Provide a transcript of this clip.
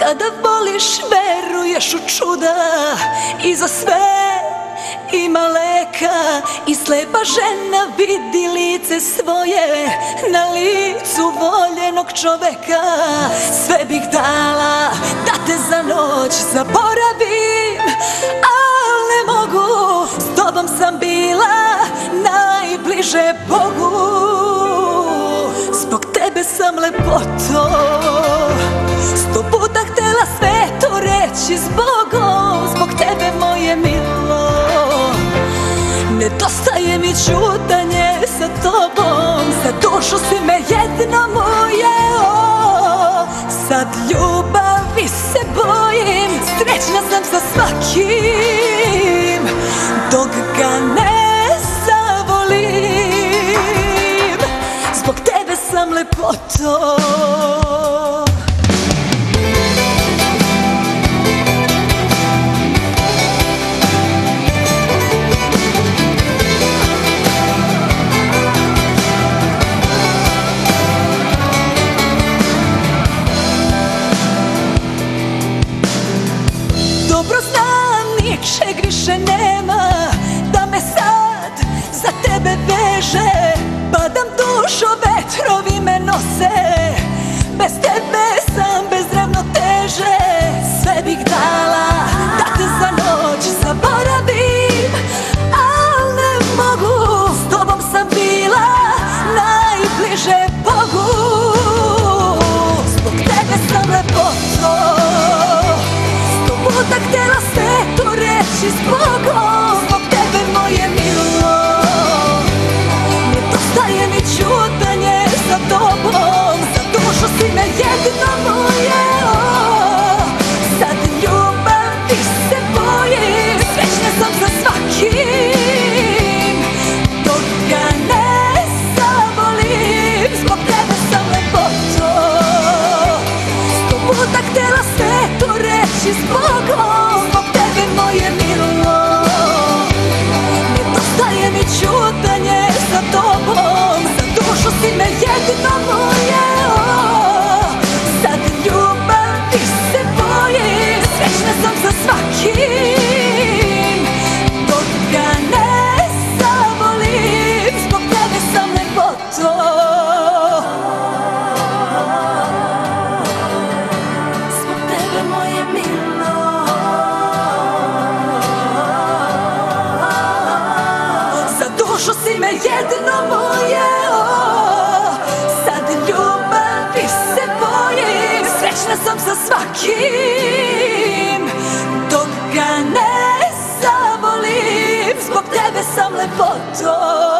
Kada voliš veruješ u čuda. I za sve ima leka. I slepa žena vidi lice svoje Na licu voljenog čoveka. Sve bih dala da te za noć zaboravim Al ne mogu, s tobom sam bila najbliže Bogu. Zbog tebe sam lepoto reći s Bogom Zbog tebe moje milo. Nedostaje mi čutanje sa tobom Za dušu si me jednom ujeo Sad ljubavi se bojim Srećna sam sa svakim Dok ga ne zavolim. Zbog tebe sam lepoto ničeg više nema Da me sad za tebe veže Padam dušo vetrovi me nose reći me jednom ujeo Sad ljubavi se bojim Srećna sam sa svakim. Dok ga ne zavolim Zbog tebe sam lepoto. Zbog tebe moje milo. Za dušu si me jednom ujeo sam sa svakim. Dok ga ne zavolim Zbog tebe sam lepoto